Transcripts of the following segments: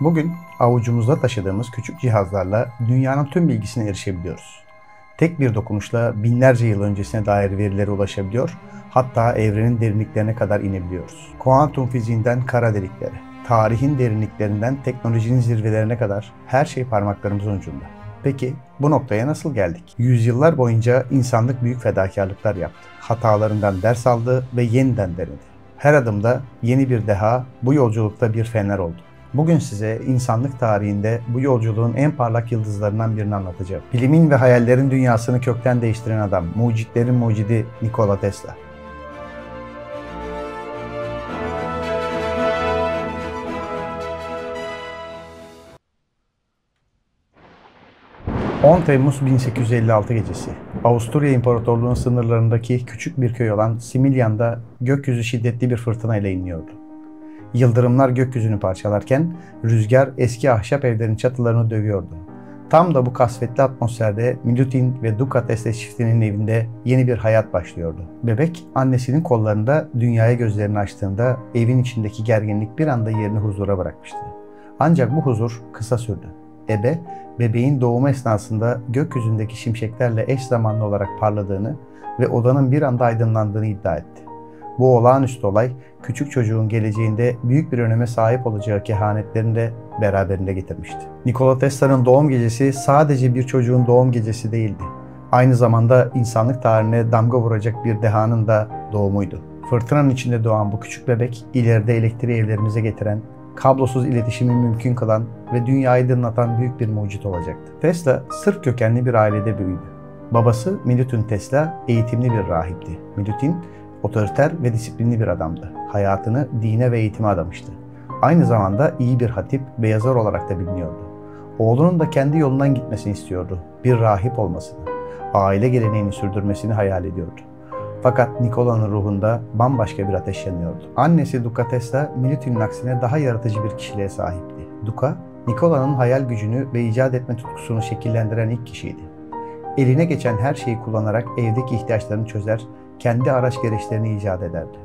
Bugün avucumuzda taşıdığımız küçük cihazlarla dünyanın tüm bilgisine erişebiliyoruz. Tek bir dokunuşla binlerce yıl öncesine dair verilere ulaşabiliyor, hatta evrenin derinliklerine kadar inebiliyoruz. Kuantum fiziğinden kara deliklere, tarihin derinliklerinden teknolojinin zirvelerine kadar her şey parmaklarımızın ucunda. Peki bu noktaya nasıl geldik? Yüzyıllar boyunca insanlık büyük fedakarlıklar yaptı. Hatalarından ders aldı ve yeniden denedi. Her adımda yeni bir deha, bu yolculukta bir fener oldu. Bugün size insanlık tarihinde bu yolculuğun en parlak yıldızlarından birini anlatacağım. Bilimin ve hayallerin dünyasını kökten değiştiren adam, mucitlerin mucidi Nikola Tesla. 10 Temmuz 1856 gecesi. Avusturya İmparatorluğu'nun sınırlarındaki küçük bir köy olan Similyan'da gökyüzü şiddetli bir fırtına ile inliyordu. Yıldırımlar gökyüzünü parçalarken rüzgar eski ahşap evlerin çatılarını dövüyordu. Tam da bu kasvetli atmosferde Milutin ve Duca Tesla çiftinin evinde yeni bir hayat başlıyordu. Bebek annesinin kollarında dünyaya gözlerini açtığında evin içindeki gerginlik bir anda yerini huzura bırakmıştı. Ancak bu huzur kısa sürdü. Ebe, bebeğin doğumu esnasında gökyüzündeki şimşeklerle eş zamanlı olarak parladığını ve odanın bir anda aydınlandığını iddia etti. Bu olağanüstü olay küçük çocuğun geleceğinde büyük bir öneme sahip olacağı kehanetlerini de beraberinde getirmişti. Nikola Tesla'nın doğum gecesi sadece bir çocuğun doğum gecesi değildi. Aynı zamanda insanlık tarihine damga vuracak bir dehanın da doğumuydu. Fırtınanın içinde doğan bu küçük bebek ileride elektriği evlerimize getiren, kablosuz iletişimi mümkün kılan ve dünyayı aydınlatan büyük bir mucit olacaktı. Tesla Sırp kökenli bir ailede büyüdü. Babası Milutin Tesla eğitimli bir rahipti. Milutin otoriter ve disiplinli bir adamdı. Hayatını dine ve eğitime adamıştı. Aynı zamanda iyi bir hatip ve yazar olarak da biliniyordu. Oğlunun da kendi yolundan gitmesini istiyordu. Bir rahip olmasını, aile geleneğini sürdürmesini hayal ediyordu. Fakat Nikola'nın ruhunda bambaşka bir ateş yanıyordu. Annesi Duca Tesla, Milutin'in aksine daha yaratıcı bir kişiliğe sahipti. Duca, Nikola'nın hayal gücünü ve icat etme tutkusunu şekillendiren ilk kişiydi. Eline geçen her şeyi kullanarak evdeki ihtiyaçlarını çözer, kendi araç gereçlerini icat ederdi.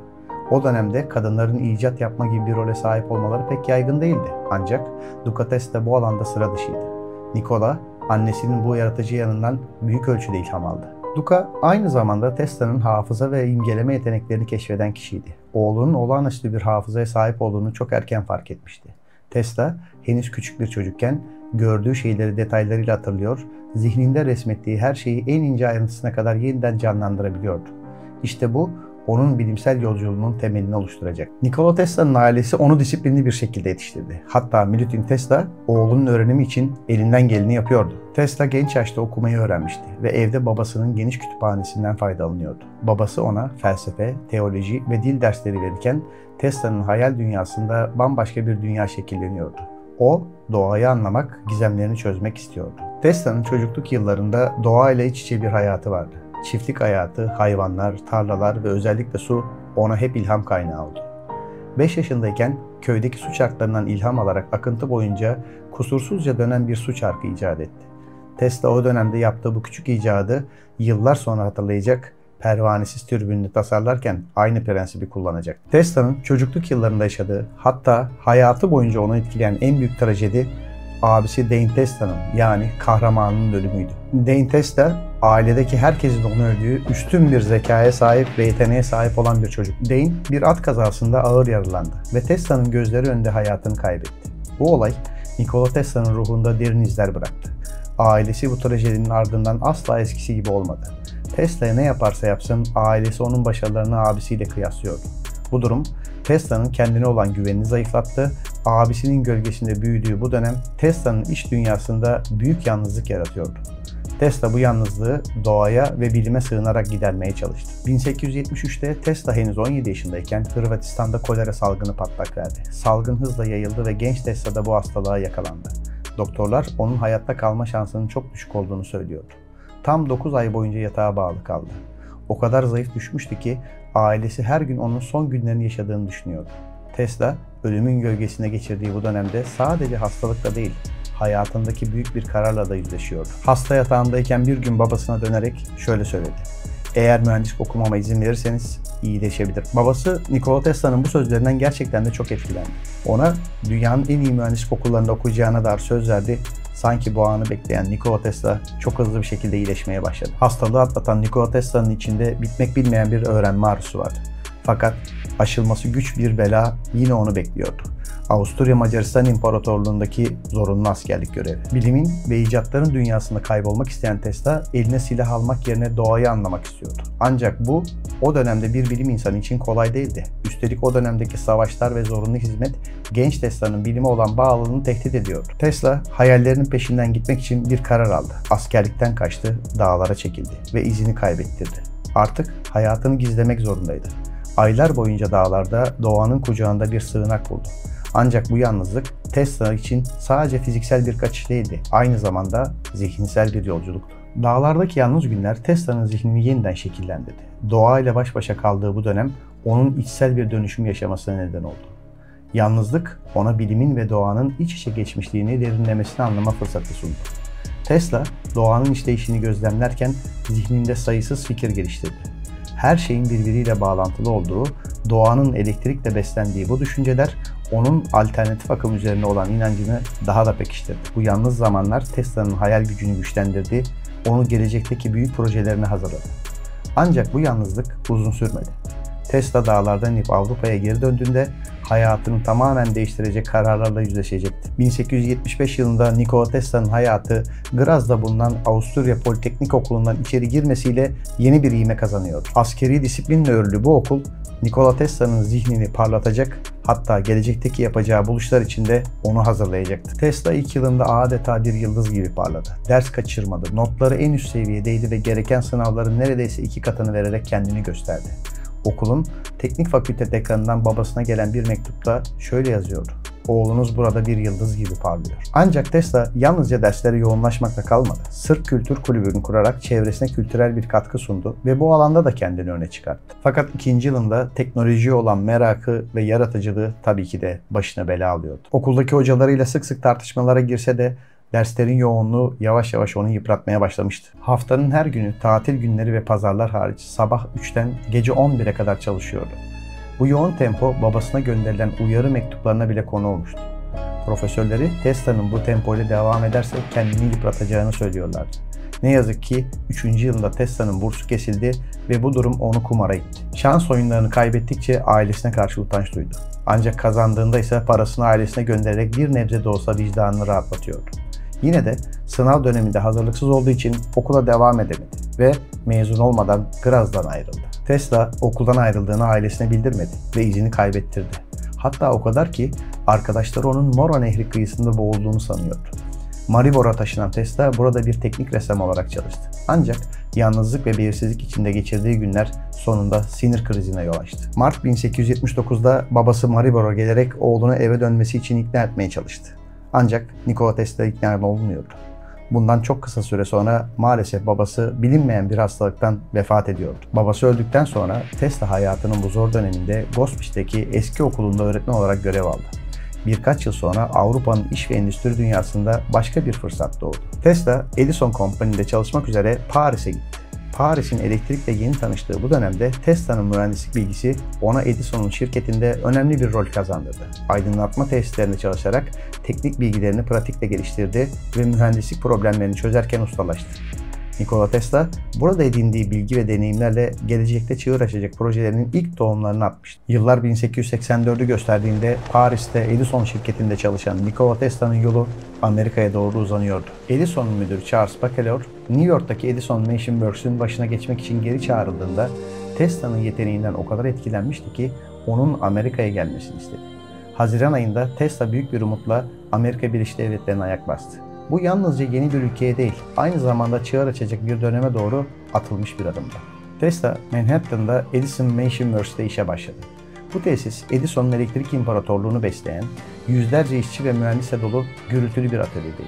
O dönemde kadınların icat yapma gibi bir role sahip olmaları pek yaygın değildi. Ancak Ducates de bu alanda sıra dışıydı. Nikola, annesinin bu yaratıcı yanından büyük ölçüde ilham aldı. Duca aynı zamanda Tesla'nın hafıza ve imgeleme yeteneklerini keşfeden kişiydi. Oğlunun olağanüstü bir hafızaya sahip olduğunu çok erken fark etmişti. Tesla henüz küçük bir çocukken gördüğü şeyleri detaylarıyla hatırlıyor, zihninde resmettiği her şeyi en ince ayrıntısına kadar yeniden canlandırabiliyordu. İşte bu onun bilimsel yolculuğunun temelini oluşturacak. Nikola Tesla'nın ailesi onu disiplinli bir şekilde yetiştirdi. Hatta Milutin Tesla oğlunun öğrenimi için elinden geleni yapıyordu. Tesla genç yaşta okumayı öğrenmişti ve evde babasının geniş kütüphanesinden faydalanıyordu. Babası ona felsefe, teoloji ve dil dersleri verirken Tesla'nın hayal dünyasında bambaşka bir dünya şekilleniyordu. O, doğayı anlamak, gizemlerini çözmek istiyordu. Tesla'nın çocukluk yıllarında doğayla iç içe bir hayatı vardı. Çiftlik hayatı, hayvanlar, tarlalar ve özellikle su ona hep ilham kaynağı oldu. 5 yaşındayken köydeki su çarklarından ilham alarak akıntı boyunca kusursuzca dönen bir su çarkı icat etti. Tesla o dönemde yaptığı bu küçük icadı yıllar sonra hatırlayacak pervanesiz türbününü tasarlarken aynı prensibi kullanacak. Tesla'nın çocukluk yıllarında yaşadığı hatta hayatı boyunca onu etkileyen en büyük trajedi abisi Dane Tesla'nın yani kahramanının ölümüydü. Dane Tesla ailedeki herkesin onu öldüğü üstün bir zekaya sahip ve yeteneğe sahip olan bir çocuk. Dane bir at kazasında ağır yaralandı ve Tesla'nın gözleri önünde hayatını kaybetti. Bu olay Nikola Tesla'nın ruhunda derin izler bıraktı. Ailesi bu trajedinin ardından asla eskisi gibi olmadı. Tesla ne yaparsa yapsın ailesi onun başarılarını abisiyle kıyaslıyordu. Bu durum Tesla'nın kendine olan güvenini zayıflattı. Abisinin gölgesinde büyüdüğü bu dönem Tesla'nın iş dünyasında büyük yalnızlık yaratıyordu. Tesla bu yalnızlığı doğaya ve bilime sığınarak gidermeye çalıştı. 1873'te Tesla henüz 17 yaşındayken Hırvatistan'da kolera salgını patlak verdi. Salgın hızla yayıldı ve genç Tesla da bu hastalığa yakalandı. Doktorlar onun hayatta kalma şansının çok düşük olduğunu söylüyordu. Tam 9 ay boyunca yatağa bağlı kaldı. O kadar zayıf düşmüştü ki ailesi her gün onun son günlerini yaşadığını düşünüyordu. Tesla, ölümün gölgesine geçirdiği bu dönemde sadece hastalıkla değil, hayatındaki büyük bir kararla da yüzleşiyordu. Hasta yatağındayken bir gün babasına dönerek şöyle söyledi. Eğer mühendislik okumama izin verirseniz iyileşebilir. Babası Nikola Tesla'nın bu sözlerinden gerçekten de çok etkilendi. Ona dünyanın en iyi mühendislik okullarında okuyacağına dair söz verdi Sanki bu anı bekleyen Nikola Tesla çok hızlı bir şekilde iyileşmeye başladı. Hastalığı atlatan Nikola Tesla'nın içinde bitmek bilmeyen bir öğrenme arzusu vardı. Fakat aşılması güç bir bela yine onu bekliyordu. Avusturya Macaristan İmparatorluğundaki zorunlu askerlik görevi. Bilimin ve icatların dünyasında kaybolmak isteyen Tesla eline silah almak yerine doğayı anlamak istiyordu. Ancak bu o dönemde bir bilim insanı için kolay değildi. Üstelik o dönemdeki savaşlar ve zorunlu hizmet genç Tesla'nın bilime olan bağlılığını tehdit ediyordu. Tesla hayallerinin peşinden gitmek için bir karar aldı. Askerlikten kaçtı, dağlara çekildi ve izini kaybettirdi. Artık hayatını gizlemek zorundaydı. Aylar boyunca dağlarda doğanın kucağında bir sığınak buldu. Ancak bu yalnızlık Tesla için sadece fiziksel bir kaçış değildi. Aynı zamanda zihinsel bir yolculuktu. Dağlardaki yalnız günler Tesla'nın zihnini yeniden şekillendirdi. Doğayla baş başa kaldığı bu dönem onun içsel bir dönüşüm yaşamasına neden oldu. Yalnızlık ona bilimin ve doğanın iç içe geçmişliğini derinlemesine anlama fırsatı sundu. Tesla, doğanın işleyişini gözlemlerken zihninde sayısız fikir geliştirdi. Her şeyin birbiriyle bağlantılı olduğu, doğanın elektrikle beslendiği bu düşünceler onun alternatif akım üzerine olan inancını daha da pekiştirdi. Bu yalnız zamanlar Tesla'nın hayal gücünü güçlendirdi, onu gelecekteki büyük projelerine hazırladı. Ancak bu yalnızlık uzun sürmedi. Tesla dağlardan inip Avrupa'ya geri döndüğünde hayatını tamamen değiştirecek kararlarla yüzleşecekti. 1875 yılında Nikola Tesla'nın hayatı Graz'da bulunan Avusturya Politeknik Okulu'ndan içeri girmesiyle yeni bir ivme kazanıyor. Askeri disiplinle örülü bu okul Nikola Tesla'nın zihnini parlatacak hatta gelecekteki yapacağı buluşlar için de onu hazırlayacaktı. Tesla ilk yılında adeta bir yıldız gibi parladı. Ders kaçırmadı, notları en üst seviyedeydi ve gereken sınavların neredeyse iki katını vererek kendini gösterdi. Okulun teknik fakülte dekanından babasına gelen bir mektupta şöyle yazıyordu. Oğlunuz burada bir yıldız gibi parlıyor. Ancak Tesla yalnızca derslere yoğunlaşmakla kalmadı. Sırp Kültür Kulübü'nü kurarak çevresine kültürel bir katkı sundu ve bu alanda da kendini öne çıkarttı. Fakat ikinci yılında teknolojiye olan merakı ve yaratıcılığı tabii ki de başına bela alıyordu. Okuldaki hocalarıyla sık sık tartışmalara girse de derslerin yoğunluğu yavaş yavaş onu yıpratmaya başlamıştı. Haftanın her günü tatil günleri ve pazarlar hariç sabah 3'ten gece 11'e kadar çalışıyordu. Bu yoğun tempo babasına gönderilen uyarı mektuplarına bile konu olmuştu. Profesörleri Tesla'nın bu tempo ile devam ederse kendini yıpratacağını söylüyorlardı. Ne yazık ki 3. yılında Tesla'nın bursu kesildi ve bu durum onu kumara itti. Şans oyunlarını kaybettikçe ailesine karşı utanç duydu. Ancak kazandığında ise parasını ailesine göndererek bir nebze de olsa vicdanını rahatlatıyordu. Yine de sınav döneminde hazırlıksız olduğu için okula devam edemedi ve mezun olmadan Graz'dan ayrıldı. Tesla okuldan ayrıldığını ailesine bildirmedi ve izini kaybettirdi. Hatta o kadar ki arkadaşları onun Mora Nehri kıyısında boğulduğunu sanıyordu. Maribor'a taşınan Tesla burada bir teknik ressam olarak çalıştı. Ancak yalnızlık ve belirsizlik içinde geçirdiği günler sonunda sinir krizine yol açtı. Mart 1879'da babası Maribor'a gelerek oğlunu eve dönmesi için ikna etmeye çalıştı. Ancak Nikola Tesla ikna olmuyordu. Bundan çok kısa süre sonra maalesef babası bilinmeyen bir hastalıktan vefat ediyordu. Babası öldükten sonra Tesla hayatının bu zor döneminde Gospiç'teki eski okulunda öğretmen olarak görev aldı. Birkaç yıl sonra Avrupa'nın iş ve endüstri dünyasında başka bir fırsat doğdu. Tesla, Edison Company'de çalışmak üzere Paris'e gitti. Paris'in elektrikle yeni tanıştığı bu dönemde Tesla'nın mühendislik bilgisi ona Edison'un şirketinde önemli bir rol kazandırdı. Aydınlatma tesislerinde çalışarak teknik bilgilerini pratikle geliştirdi ve mühendislik problemlerini çözerken ustalaştı. Nikola Tesla burada edindiği bilgi ve deneyimlerle gelecekte çığır açacak projelerinin ilk tohumlarını atmıştı. Yıllar 1884'ü gösterdiğinde Paris'te Edison şirketinde çalışan Nikola Tesla'nın yolu Amerika'ya doğru uzanıyordu. Edison'un müdürü Charles Bacelor, New York'taki Edison Machine Works'ün başına geçmek için geri çağrıldığında Tesla'nın yeteneğinden o kadar etkilenmişti ki onun Amerika'ya gelmesini istedi. Haziran ayında Tesla büyük bir umutla Amerika Birleşik Devletleri'ne ayak bastı. Bu yalnızca yeni bir ülkeye değil, aynı zamanda çığır açacak bir döneme doğru atılmış bir adımdı. Tesla, Manhattan'da Edison Machine Works'te işe başladı. Bu tesis, Edison'un elektrik imparatorluğunu besleyen, yüzlerce işçi ve mühendisle dolu gürültülü bir atölyeydi.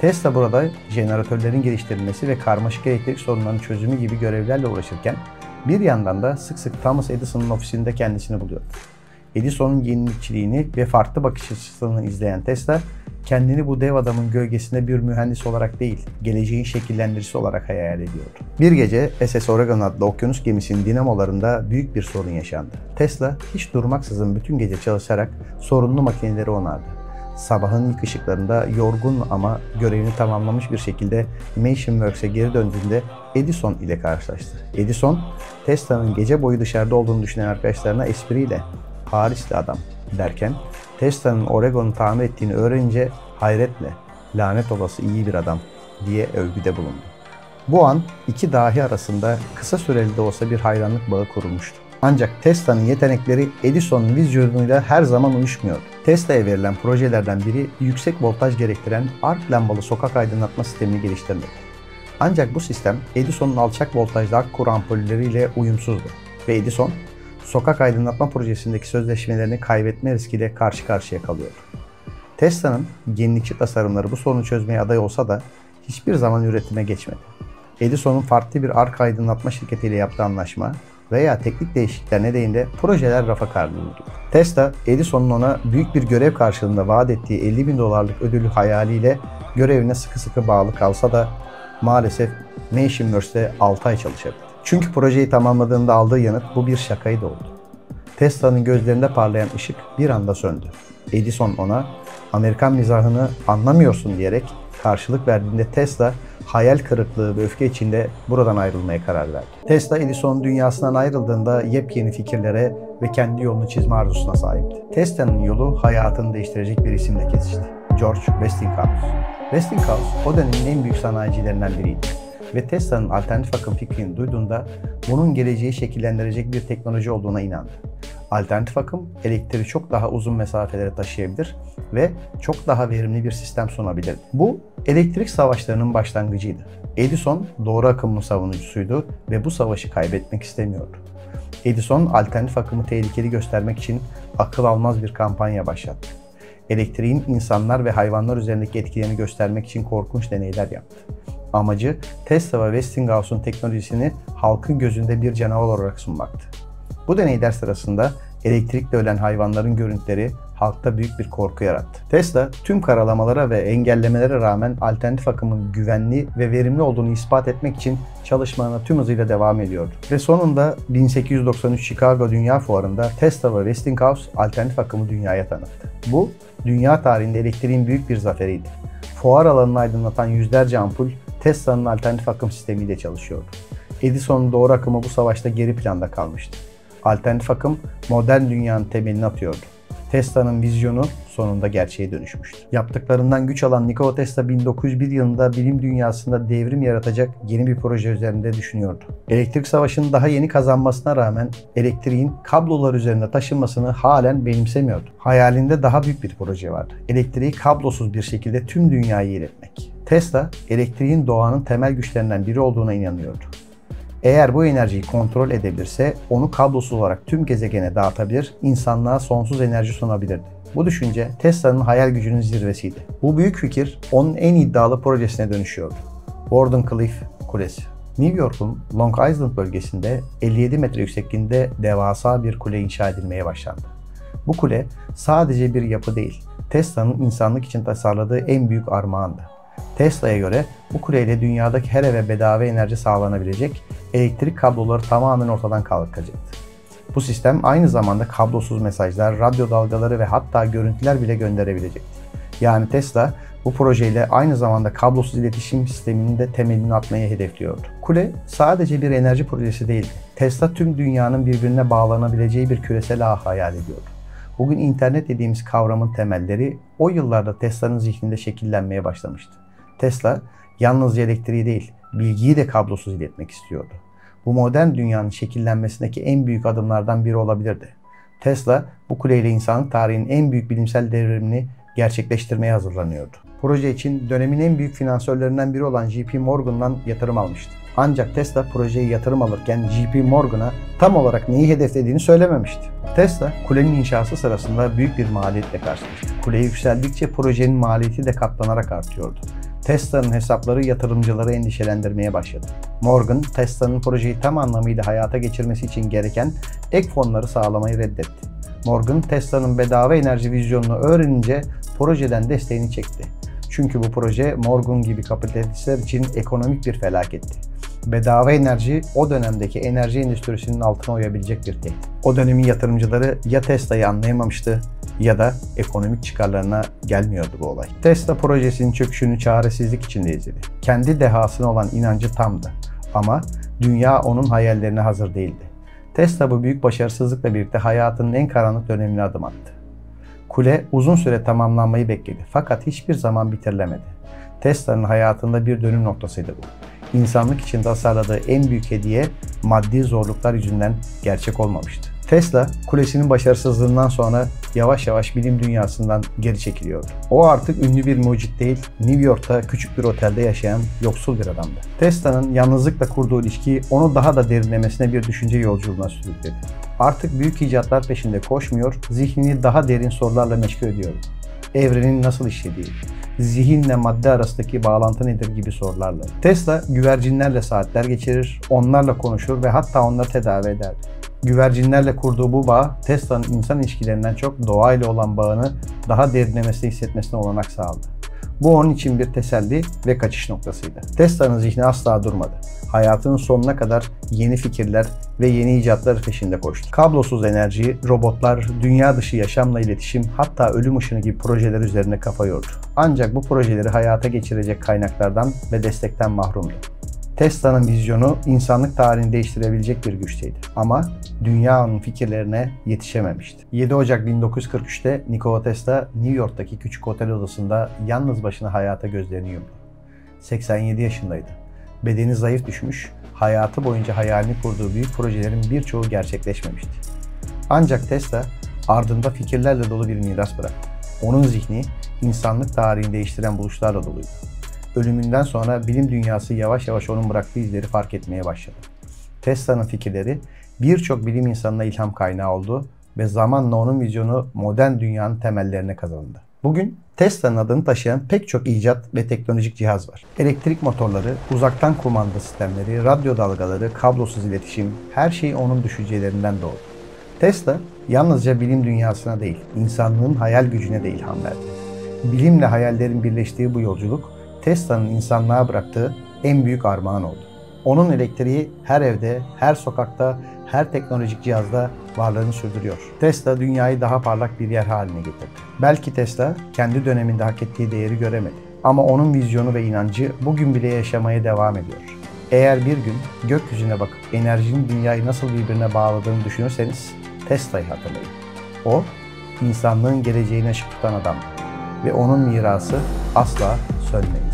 Tesla burada jeneratörlerin geliştirilmesi ve karmaşık elektrik sorunlarının çözümü gibi görevlerle uğraşırken bir yandan da sık sık Thomas Edison'un ofisinde kendisini buluyordu. Edison'un yenilikçiliğini ve farklı bakış açısını izleyen Tesla, kendini bu dev adamın gölgesinde bir mühendis olarak değil, geleceğin şekillendiricisi olarak hayal ediyordu. Bir gece SS Oregon adlı okyanus gemisinin dinamolarında büyük bir sorun yaşandı. Tesla hiç durmaksızın bütün gece çalışarak sorunlu makineleri onardı. Sabahın ilk ışıklarında yorgun ama görevini tamamlamış bir şekilde Machineworks'e geri döndüğünde Edison ile karşılaştı. Edison, Tesla'nın gece boyu dışarıda olduğunu düşünen arkadaşlarına espriyle Parisli adam derken Tesla'nın Oregon'u tamir ettiğini öğrenince hayretle lanet olası iyi bir adam diye övgüde bulundu. Bu an iki dahi arasında kısa süreli de olsa bir hayranlık bağı kurulmuştu. Ancak Tesla'nın yetenekleri Edison'un vizyonuyla her zaman uyuşmuyordu. Tesla'ya verilen projelerden biri yüksek voltaj gerektiren ark lambalı sokak aydınlatma sistemini geliştirmek. Ancak bu sistem Edison'un alçak voltajlı ark ampulleriyle uyumsuzdu ve Edison sokak aydınlatma projesindeki sözleşmelerini kaybetme riskiyle karşı karşıya kalıyordu. Tesla'nın yenilikçi tasarımları bu sorunu çözmeye aday olsa da hiçbir zaman üretime geçmedi. Edison'un farklı bir arka aydınlatma şirketiyle yaptığı anlaşma veya teknik değişiklikler nedeniyle projeler rafa kaldırıldı. Tesla, Edison'un ona büyük bir görev karşılığında vaat ettiği 50 bin dolarlık ödülü hayaliyle görevine sıkı sıkı bağlı kalsa da maalesef Machineworks'te 6 ay çalışabildi. Çünkü projeyi tamamladığında aldığı yanıt bu bir şakaydı oldu. Tesla'nın gözlerinde parlayan ışık bir anda söndü. Edison ona Amerikan mizahını anlamıyorsun diyerek karşılık verdiğinde Tesla hayal kırıklığı ve öfke içinde buradan ayrılmaya karar verdi. Tesla Edison dünyasından ayrıldığında yepyeni fikirlere ve kendi yolunu çizme arzusuna sahipti. Tesla'nın yolu hayatını değiştirecek bir isimle kesişti. George Westinghouse. Westinghouse o dönemin en büyük sanayicilerinden biriydi ve Tesla'nın alternatif akım fikrini duyduğunda bunun geleceği şekillendirecek bir teknoloji olduğuna inandı. Alternatif akım elektriği çok daha uzun mesafelere taşıyabilir ve çok daha verimli bir sistem sunabilir. Bu elektrik savaşlarının başlangıcıydı. Edison doğru akımın savunucusuydu ve bu savaşı kaybetmek istemiyordu. Edison alternatif akımı tehlikeli göstermek için akıl almaz bir kampanya başlattı. Elektriğin insanlar ve hayvanlar üzerindeki etkilerini göstermek için korkunç deneyler yaptı. Amacı Tesla ve Westinghouse'un teknolojisini halkın gözünde bir canavar olarak sunmaktı. Bu deneyler sırasında elektrikle ölen hayvanların görüntüleri halkta büyük bir korku yarattı. Tesla tüm karalamalara ve engellemelere rağmen alternatif akımın güvenli ve verimli olduğunu ispat etmek için çalışmalarına tüm hızıyla devam ediyordu. Ve sonunda 1893 Chicago Dünya Fuarı'nda Tesla ve Westinghouse alternatif akımı dünyaya tanıttı. Bu, dünya tarihinde elektriğin büyük bir zaferiydi. Fuar alanını aydınlatan yüzlerce ampul Tesla'nın alternatif akım sistemiyle çalışıyordu. Edison'un doğru akımı bu savaşta geri planda kalmıştı. Alternatif akım modern dünyanın temelini atıyordu. Tesla'nın vizyonu sonunda gerçeğe dönüşmüştü. Yaptıklarından güç alan Nikola Tesla 1901 yılında bilim dünyasında devrim yaratacak yeni bir proje üzerinde düşünüyordu. Elektrik savaşının daha yeni kazanmasına rağmen elektriğin kablolar üzerinde taşınmasını halen benimsemiyordu. Hayalinde daha büyük bir proje vardı. Elektriği kablosuz bir şekilde tüm dünyayı iletmek. Tesla, elektriğin doğanın temel güçlerinden biri olduğuna inanıyordu. Eğer bu enerjiyi kontrol edebilirse onu kablosuz olarak tüm gezegene dağıtabilir, insanlığa sonsuz enerji sunabilirdi. Bu düşünce Tesla'nın hayal gücünün zirvesiydi. Bu büyük fikir onun en iddialı projesine dönüşüyordu. Warden Cliff Kulesi. New York'un Long Island bölgesinde 57 metre yüksekliğinde devasa bir kule inşa edilmeye başlandı. Bu kule sadece bir yapı değil, Tesla'nın insanlık için tasarladığı en büyük armağandı. Tesla'ya göre bu kuleyle dünyadaki her eve bedava enerji sağlanabilecek, elektrik kabloları tamamen ortadan kalkacaktı. Bu sistem aynı zamanda kablosuz mesajlar, radyo dalgaları ve hatta görüntüler bile gönderebilecekti. Yani Tesla bu projeyle aynı zamanda kablosuz iletişim sisteminin de temelini atmayı hedefliyordu. Kule sadece bir enerji projesi değildi. Tesla tüm dünyanın birbirine bağlanabileceği bir küresel ağ hayal ediyordu. Bugün internet dediğimiz kavramın temelleri o yıllarda Tesla'nın zihninde şekillenmeye başlamıştı. Tesla yalnızca elektriği değil, bilgiyi de kablosuz iletmek istiyordu. Bu modern dünyanın şekillenmesindeki en büyük adımlardan biri olabilirdi. Tesla bu kuleyle insanlık tarihinin en büyük bilimsel devrimini gerçekleştirmeye hazırlanıyordu. Proje için dönemin en büyük finansörlerinden biri olan JP Morgan'dan yatırım almıştı. Ancak Tesla projeyi yatırım alırken JP Morgan'a tam olarak neyi hedeflediğini söylememişti. Tesla kulenin inşası sırasında büyük bir maliyetle karşılaştı. Kule yükseldikçe projenin maliyeti de katlanarak artıyordu. Tesla'nın hesapları yatırımcıları endişelendirmeye başladı. Morgan, Tesla'nın projeyi tam anlamıyla hayata geçirmesi için gereken ek fonları sağlamayı reddetti. Morgan, Tesla'nın bedava enerji vizyonunu öğrenince projeden desteğini çekti. Çünkü bu proje Morgan gibi kapitalistler için ekonomik bir felaketti. Bedava enerji o dönemdeki enerji endüstrisinin altına uyabilecek bir tehdit. O dönemin yatırımcıları ya Tesla'yı anlayamamıştı ya da ekonomik çıkarlarına gelmiyordu bu olay. Tesla projesinin çöküşünü çaresizlik içinde izledi. Kendi dehasına olan inancı tamdı ama dünya onun hayallerine hazır değildi. Tesla bu büyük başarısızlıkla birlikte hayatının en karanlık dönemine adım attı. Kule uzun süre tamamlanmayı bekledi fakat hiçbir zaman bitirilemedi. Tesla'nın hayatında bir dönüm noktasıydı bu. İnsanlık için tasarladığı en büyük hediye maddi zorluklar yüzünden gerçek olmamıştı. Tesla, kulesinin başarısızlığından sonra yavaş yavaş bilim dünyasından geri çekiliyordu. O artık ünlü bir mucit değil, New York'ta küçük bir otelde yaşayan yoksul bir adamdı. Tesla'nın yalnızlıkla kurduğu ilişki onu daha da derinlemesine bir düşünce yolculuğuna sürükledi. Artık büyük icatlar peşinde koşmuyor, zihnini daha derin sorularla meşgul ediyordu. Evrenin nasıl işlediği, zihinle madde arasındaki bağlantı nedir gibi sorularla. Tesla güvercinlerle saatler geçirir, onlarla konuşur ve hatta onları tedavi ederdi. Güvercinlerle kurduğu bu bağ Tesla'nın insan ilişkilerinden çok doğayla olan bağını daha derinlemesine hissetmesine olanak sağladı. Bu onun için bir teselli ve kaçış noktasıydı. Tesla'nın zihni asla durmadı. Hayatının sonuna kadar yeni fikirler ve yeni icatlar peşinde koştu. Kablosuz enerji, robotlar, dünya dışı yaşamla iletişim, hatta ölüm ışını gibi projeler üzerine kafa yordu. Ancak bu projeleri hayata geçirecek kaynaklardan ve destekten mahrumdu. Tesla'nın vizyonu insanlık tarihini değiştirebilecek bir güçteydi. Ama dünya onun fikirlerine yetişememişti. 7 Ocak 1943'te Nikola Tesla New York'taki küçük otel odasında yalnız başına hayata gözlerini yumdu. 87 yaşındaydı. Bedeni zayıf düşmüş, hayatı boyunca hayalini kurduğu büyük projelerin birçoğu gerçekleşmemişti. Ancak Tesla ardında fikirlerle dolu bir miras bıraktı. Onun zihni insanlık tarihini değiştiren buluşlarla doluydu. Ölümünden sonra bilim dünyası yavaş yavaş onun bıraktığı izleri fark etmeye başladı. Tesla'nın fikirleri birçok bilim insanına ilham kaynağı oldu ve zamanla onun vizyonu modern dünyanın temellerine kazandı. Bugün Tesla'nın adını taşıyan pek çok icat ve teknolojik cihaz var. Elektrik motorları, uzaktan kumanda sistemleri, radyo dalgaları, kablosuz iletişim, her şey onun düşüncelerinden doğdu. Tesla yalnızca bilim dünyasına değil, insanlığın hayal gücüne de ilham verdi. Bilimle hayallerin birleştiği bu yolculuk Tesla'nın insanlığa bıraktığı en büyük armağan oldu. Onun elektriği her evde, her sokakta, her teknolojik cihazda varlığını sürdürüyor. Tesla dünyayı daha parlak bir yer haline getirdi. Belki Tesla kendi döneminde hak ettiği değeri göremedi. Ama onun vizyonu ve inancı bugün bile yaşamaya devam ediyor. Eğer bir gün gökyüzüne bakıp enerjinin dünyayı nasıl birbirine bağladığını düşünürseniz Tesla'yı hatırlayın. O, insanlığın geleceğine ışık tutan adamdı ve onun mirası asla sönmedi.